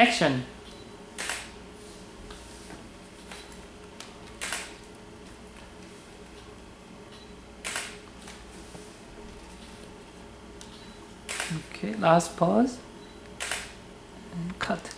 action. Okay last pause. And cut.